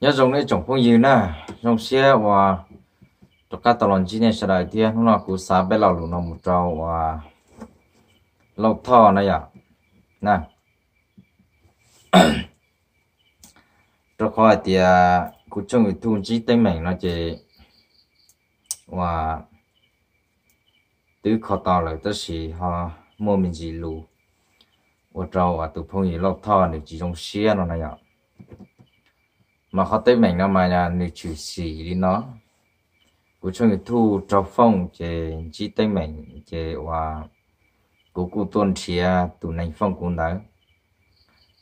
nhớ dùng đấy trồng phong dư nè dùng xe và cho các tàu lon chi này sẽ đại thiên nó là cú sa bé lão lùn nó một trâu và lâu thọ này à nè cho khỏi thì cú trồng cái thun chi tên mình nó chỉ và từ khó tao lại tới khi họ mua mình gì lù và trâu à tụ phong dư lâu thọ này chỉ dùng xe nó này à mà họ tới mình nó mà là người chủ sĩ đi nó. Cú cho người thu trao phong chế chỉ tới mình chế hòa. Cú cú tuân chia à, tụ này phong cũng đó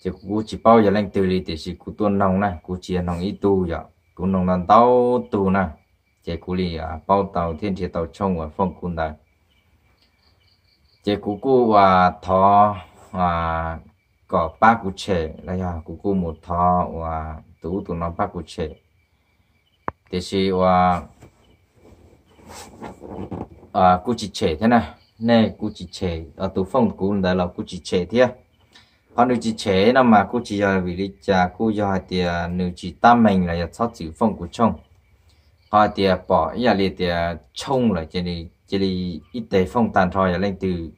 chế cú chỉ bao giờ lên từ đi thì chỉ cú tuân nông nè cú chia à nông ít tu giờ. Cú nông làm tàu tu nè chế cú li à bao tàu thiên chế tàu trong và phong cũng đó chế cú cú và thọ và có ba cú chế là ya cú cú một thọ và tu tu nó bắt cụ chế thì chỉ và à cụ chỉ chế thế này nè cụ chỉ chế ở tụ phong cụ là là cụ chỉ chế thế còn nữ chỉ chế nó mà cụ chỉ là vì lý cha cụ do thì nữ chỉ tam mình là sáu chữ phong cụ trong họ thì bỏ ý thì liệt là chỉ đi chỉ đi ít tế phong tàn thôi là lên từ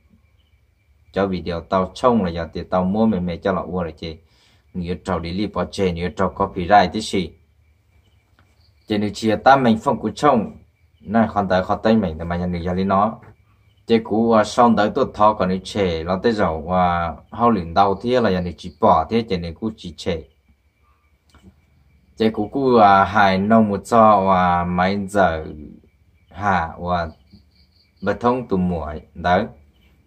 cho video là giờ thì tao mua mẹ mẹ cho lọ uo là chị nhiều trâu đi li bỏ chè nhiều trâu copyright tí gì chỉ nếu chia ta mình phong của chồng, nay còn tới họ tay mình thì mà nhận được gia lý nó. Chỉ cú và xong tới tôi thọ còn đi chè, nó tới giàu và hậu 领导 thế là nhận được chỉ bỏ thế chỉ nếu cú chỉ chè, chỉ cú cú và nông một cho và mấy giờ hạ và bật thông tụ muội đấy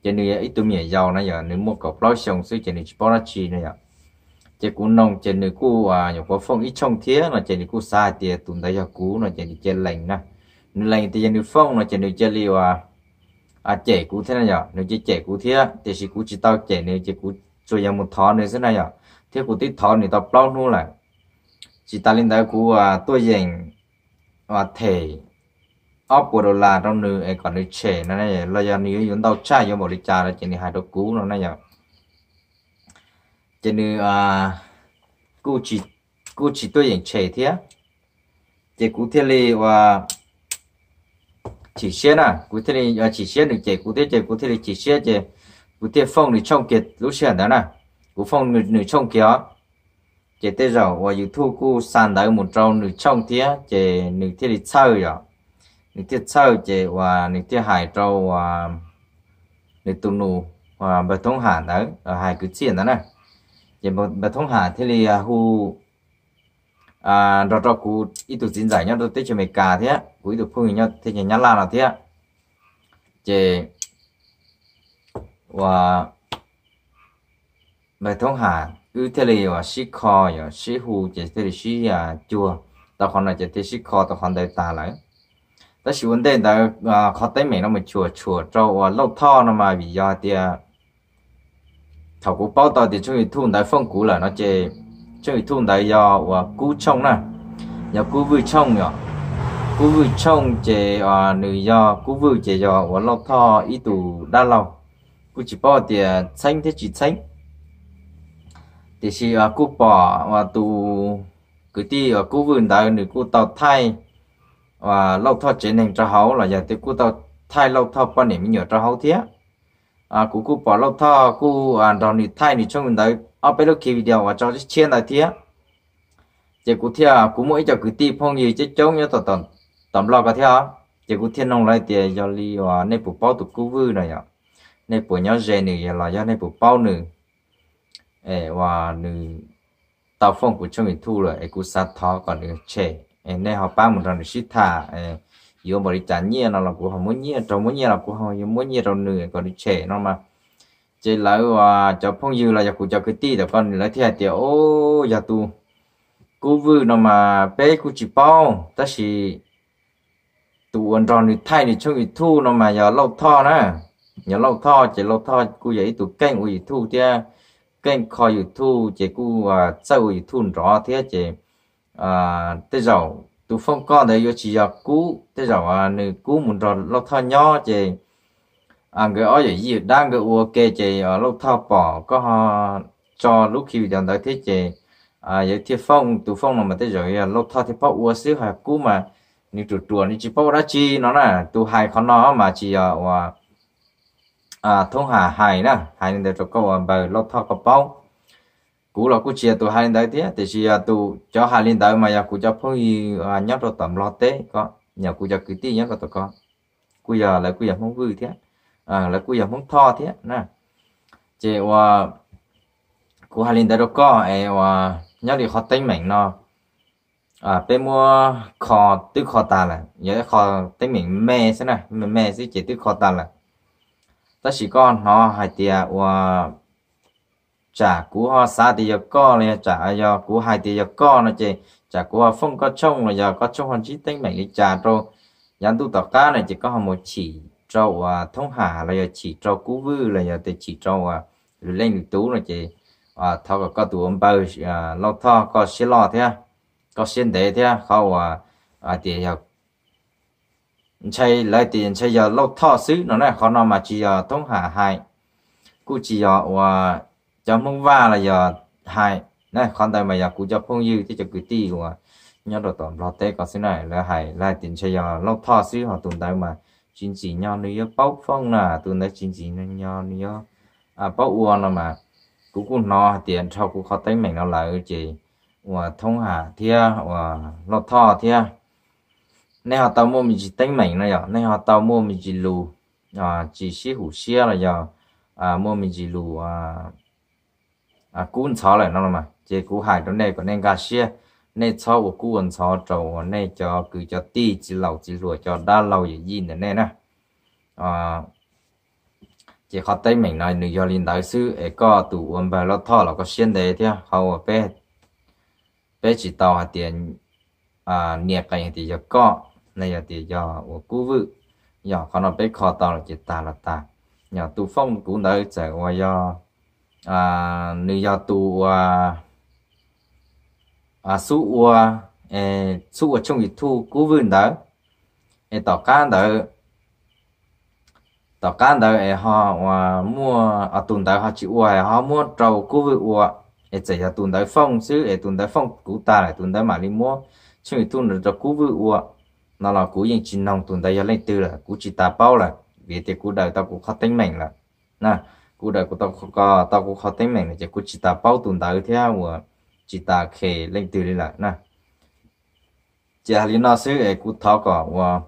chỉ nếu ít tụ muội giàu này giờ nếu một cọc lót xong xíu chỉ nếu chỉ bỏ nó chi này giờ chỉ cú nông chỉ nữ cú à nhiều có phong ít trong thế là chỉ nữ cú xa thì tụm đây cho cú là chỉ nữ chơi lành nè lành thì nữ phong là chỉ nữ chơi liều à à trẻ cú thế này nhở nữ chỉ trẻ cú thế thì chỉ cú chỉ tao trẻ nữ chỉ cú cho dân một thọ nữa thế này nhở thế cú tí thọ thì tao plong luôn lại chỉ ta lên tới cú à tôi dành à thể ốc của đồ là trong nữ ấy còn nữ trẻ nó này là do nữ chúng tao trai cho một đi trà là chỉ hai đồ cú nó này nhở chỉ nên à cú chỉ cú chỉ tôi dành trẻ thế chỉ cú thế li và chỉ xe nè. Cụ thể là chỉ xe được chạy cụ thể chạy cụ thể là chỉ xe chạy cụ thể phong được trong kiệt lúc xe đó nè. Cụ phong được được trong kia. Chạy tới rồi và youtube cụ sàn đấy một trâu được trong thế chạy được thế là sao rồi được thế sao chạy và được thế hải trâu và được tụ nụ và bờ thông hà đấy, ở hải cứ chuyện đó nè chạy bờ thông hà thế là hu à đó đó cụ ít tụ diễn giải nhau đó tới cho mày cả thế cụ ít tụ phương nhau thế nhá la là thế chế và mày thông hà cứ thế là và xí kho và xí hu chế thế là xí à chua tao còn là chế thế xí kho, tao còn đời ta lại. Ta chỉ vấn đề là à, khó tới mày nó mà chùa chùa cho và lâu thọ nó mà bị do thì thầu cụ bao tao thì chúng mình thun đại phong cũ là nó chế chơi thun đại do và cú trong nè nhà cú vui trong nhở cú vui trong chế à nữ do cú vui chế do và lo thọ ít tù đa lâu cú chỉ bỏ thì xanh thế chỉ xanh thì chỉ à cú bỏ và tù cứ đi ở cú vườn đại nữ cú tàu thay và lâu thọ chế nên cho hậu là giờ thì cú tàu thay lâu thọ quan niệm nhớ cho hậu thiết à cú cú bỏ lâu thọ cú à đòn nữ thay nữ trong mình đấy, ở bên lúc kia video và cho chiếc chiên lại thế chỉ cú thia cú mỗi cho cứ ti phong gì chứ chống nhớ tầm tận tầm lo cả thia chỉ cú thiên nông lại tiền do li và nên bộ bao tụ cú vư này ạ nên bộ nhớ dễ nữa là do nên bộ bao nữa ê và nữ tàu phong của trong mình thu rồi cú sát thọ còn được chế nên họ ba một lần được shit thả ê yêu bảo đi trả nhia nó là của họ, muốn nhiên trong muốn nhiên là của họ muốn nhiên trong nữa còn đi trẻ nó mà. Chỉ lại và cho phong dư là cho cụ cho cái tí để con lại theo tiểu, ô, giờ tu cú vư nó mà bé cú chỉ bao, ta chỉ tụ ăn tròn thì thay thì cho cái thu nó mà giờ lâu thọ nè. Giờ lâu thọ chỉ lâu thọ cú vậy tụ kênh của thu tia kênh kho thu chỉ cú à ủy thu rõ thế chỉ à tới giàu tu phong con đấy chỉ giờ cú tới giờ à nữ cú muốn rồi lâu thọ nhỏ chị à người ở gì đang cái kê chị ở à, lúc thao bỏ, có họ cho lúc khi đang tới thế chị à vậy thì phong tu phong là mà tới rồi lột thọ thì bao uo xíu hay cú mà. Như tụ tụ như chỉ bao ra chi nó là tu hai con nó mà chỉ à à thông hà hài nè. Hài nên để cho câu à, bờ lột thọ có bao cú là cú chia tụ hai đến đấy thì chia tụ cho hai lên đấy mà nhà cú cho phong y à, nhóc rồi tầm lọt tế có, nhà cú cho cứ tí nhóc có tụ có. Cú giờ là cú giờ không vui thế. À là cú giờ không tho thế. Nè. Chỉ và cú hai lên đấy có. Ấy và nhóc đi khó tính mình nó. À bên mua kho tư kho ta là. Nhớ kho tính mình mẹ thế này mẹ sẽ chỉ tư kho ta là. Ta chỉ con nó hai tia và chả cú ho xa thì giờ co này, chả giờ cú hai thì giờ co nó chị. Chả cú ho phong có trông là giờ có trông hoàn chỉ tính mệnh đi chả rồi nhắn tu tập cá này chỉ có một chỉ trâu à thông hà là giờ chỉ trâu cú vư, là giờ thì chỉ cho và lên tú là chỉ à thao có tụ ông bao à lo thao có xí lo thế có xin để thế khâu à à thì giờ chơi lại tiền chơi giờ lo thao xứ nó này, khó nó mà chỉ giờ thông hà hai. Cú chỉ giờ à cho mong va là giờ hai. Này con tay mà giờ cũng cho phong dư thì cho cứ ti của nhớ đồ tổn lo tế có xin này. Là hai lại tiền chơi giờ lâu thọ xí họ tồn tại mà. Chính chỉ nhau nữa bốc phong là tồn tại chính chỉ nhau nữa à bao uo là mà. Cũng cũng nó tiền cho cũng khó tính mình nó lại chỉ và thông hà thia và lo thọ thia. Nên họ tao mua mình chỉ tính mình nó giờ. Nên họ tao mua mình chỉ lù à chỉ xí hủ xia là giờ. À mua mình chỉ lù à à cuốn chó lại nó mà. Chỉ cú hải trong này còn nên gà xía nên cho của cuốn chó trầu nên cho cứ cho ti chỉ lẩu chỉ lùa cho đa lẩu gì gì nữa nè. À chỉ khó tay mình nói nữ do linh đại sư ấy có tụ ôn bài lót thọ là có xuyên đề thế hầu à, bé bé chỉ tàu hạt tiền à nhiệt cái thì giờ có này thì giờ của cú vự. Giờ nó bé khó tàu là chỉ ta là ta nhà tụ phong cũng đợi chạy qua do à nếu do tụ à à su à e, su ở trong dịch thu, cú vườn đó e ê tỏ cá đó tỏ can đời họ mua ở tuần đó họ chịu uài họ mua trâu, cú vườn à để e chạy ra tuần đó phong, chứ để tuần đó phong cú ta lại tuần đó mà đi mua. Trong người tuần đời cho cú vườn à nó là cú yên chín nông, tuần đời lên từ là cú chỉ ta bao là. Vì thế cú đời tao cũng khó tính mình là. Nè cú đời của tao có tao cũng khó tính mệnh này chỉ cú chỉ ta bao tồn ta theo mà chỉ ta khề lên từ đi lại nè chỉ là nó sẽ cú tháo cả và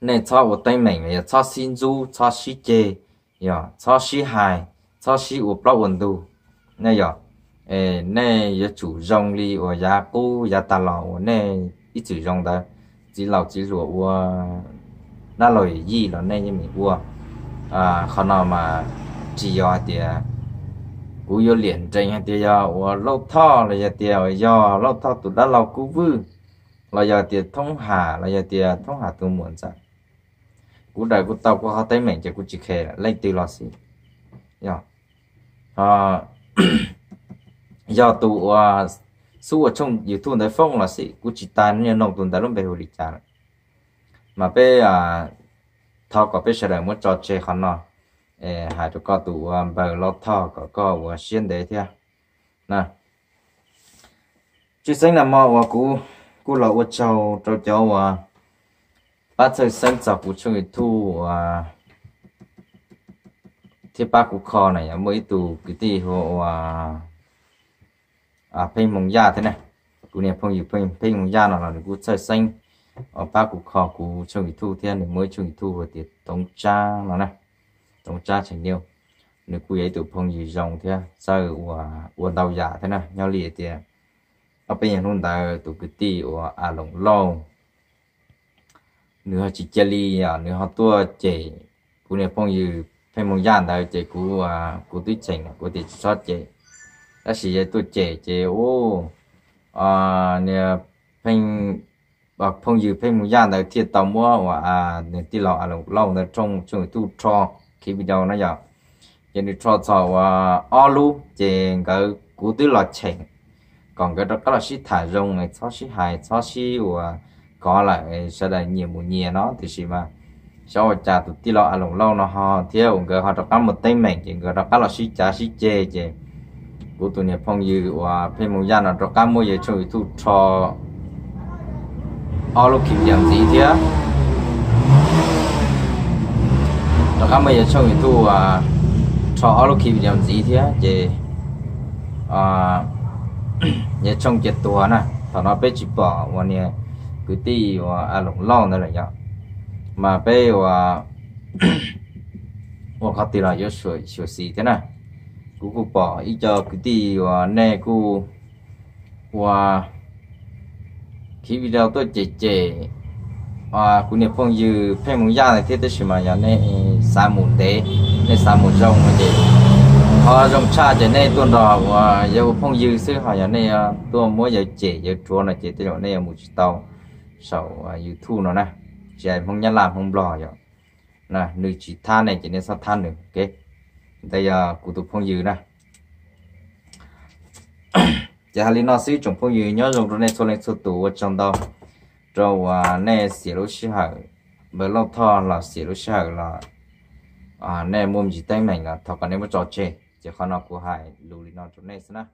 nên cho một tay mệnh là cho xin du cho xí chê ya cho xí hài cho xí của bao quần tu nè ya ê nè ya chủ rong li và nhà cô nhà ta lò nè ít chủ rong đó chỉ lò chỉ rùa và nó lời gì là nè như mình vua à khó nào mà chỉ do thì à, cú yo liền trên thì do và lâu thọ là do thì do lâu thọ tụ đã lâu cú vư. Là do thì thông hà là do thì à, thông hà tụ muộn sao? Cú đại cú tàu cú họ tay mình chỉ cú chỉ khè lên từ lò gì, do à do tụ à, su ở trong yếu tụ đấy phong là gì? cú chỉ tan như nông tụ đã luôn về hồ lý trả mà bây à thọ có biết sẽ là muốn cho chơi khăn nọ? Hai tụ có tụ ờ, bờ lót thọ có có và xuyên đấy thế nè chứ sinh là mò và cú cú là ô châu châu châu và ờ, bắt thời sinh chọc của chung thu và thì ba cú kho này ờ, mới tụ cái gì hồ à à phim mông da thế này. Cú này phong gì phim phim mông da nó là của chơi sinh ở ba cụ khó cụ trường thu thiên để mới trường thu và tiệt tổng cha nó này tổng cha thành nhiều nếu cụ ấy tụ phong gì dòng thế, sao của uốn đầu giả dạ thế này nhau liệt thì ở bên nhà luôn ta tụ cái tì của à lồng lâu nữa chỉ chơi li à nữa họ tua chế cú này phong gì phải mong gian đời chế cú à cú tuyết chỉnh cú tiệt sót chế đó là tôi chế chế ô à nè phanh bạc phong như phải mong gia này thiệt tàu mua và à nên tí lọ à lâu lâu nè trong trong tu cho khi video nó giờ. Cho nên cho cho và alu chế cái cú tuy lọ chèn. Còn cái đó các là sĩ thả rong này cho sĩ hài cho sĩ và có lại à, sẽ là nhiều mùa nhiều nó, thì gì mà. Sau trả tụt tí lo à, lồng lâu nó họ theo người họ đọc một tay mình thì người đọc là sĩ trả sĩ chê chê của tụi nhà phong dự và phê mong gia nó đặt các mua về cho thu cho ô lúc kìm giảm gì thế? Đó các mấy giờ cho người tu à cho ô lúc kìm giảm gì thế? Về à nhớ trong chết tua nè, thằng nó bé chỉ bỏ mà nè, cứ ti và à lủng lon nữa là nhở mà bé và và khát ti là do suy sửa gì thế nè. Cú cú bỏ ít cho cứ ti và nè cú và khi video tôi chế chế à cũng nè phong như phê mùng gia này tôi tới mà nhà này sa mùng đế này sa mùng rong mà chị họ rong cha cho này tuần đó và dầu phong như sư họ nhà này tôi mỗi giờ chế giờ chua này chế tôi chỗ này một chiếc tàu sau youtube nó nè chị phong không làm phong lo rồi nè nữ chỉ than này chỉ nên sao than được ok bây giờ cụ tục phong như nè Dạ, giờ hai nó xí chúng phụ nữ nhớ dùng rồi này số lên số tủ ở trong đó. Rồi à nè xí lúc xí hở bởi lâu thọ là xí lúc xí hở là à nè mua gì tay mình là thọ còn nếu mà trò chơi chỉ khó nó của hải lù lý nó chỗ này nữa